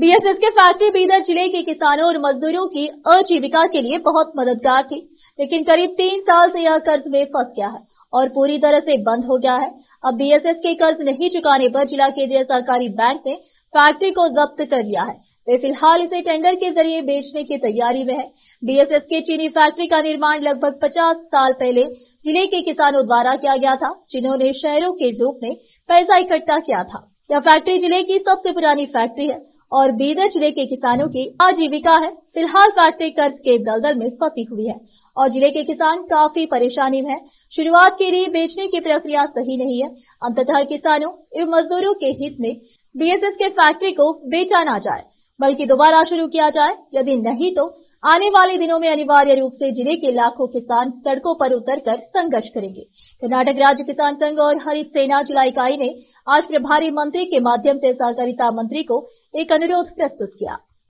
BSS के factory Bidar ज़िले के किसानों और मजदूरों की आजीविका के लिए बहुत मददगार थी। लेकिन करीब तीन साल से यह कर्ज में फंस गया है और पूरी तरह से बंद हो गया है। अब बीएसएस के कर्ज नहीं चुकाने पर जिला केंद्रीय सहकारी बैंक ने फैक्ट्री को जब्त कर लिया है। वे फ़िलहाल इसे टेंडर के ज़रिए बेचने की तैयारी में है। बीएसएस के चीनी फैक्ट्री का निर्माण लगभग 50 साल पहले ज़िले के किसानों द्वारा किया गया था, जिन्होंने शहरों के रूप में पैसा इकट्ठा किया था। यह फैक्ट्री ज़िले की सबसे पुरानी फैक्ट्री है और बीदर ज़िले के किसानों की आजीविका है। फ़िलहाल फैक्ट्री कर्ज के दलदल में फंसी हुई है और ज़िले के किसान काफ़ी परेशानी में है। शुरुआत के लिए बेचने की प्रक्रिया सही नहीं है। अंततः किसानों एवं मजदूरों के हित में बीएसएस के फैक्ट्री को बेचा ना जाए, बल्कि दोबारा शुरू किया जाए। यदि नहीं तो आने वाले दिनों में अनिवार्य रूप से ज़िले के लाखों किसान सड़कों पर उतरकर संघर्ष करेंगे। कर्नाटक राज्य किसान संघ और हरित सेना जिला इकाई ने आज प्रभारी मंत्री के माध्यम से सहकारिता मंत्री को एक अनुरोध प्रस्तुत किया।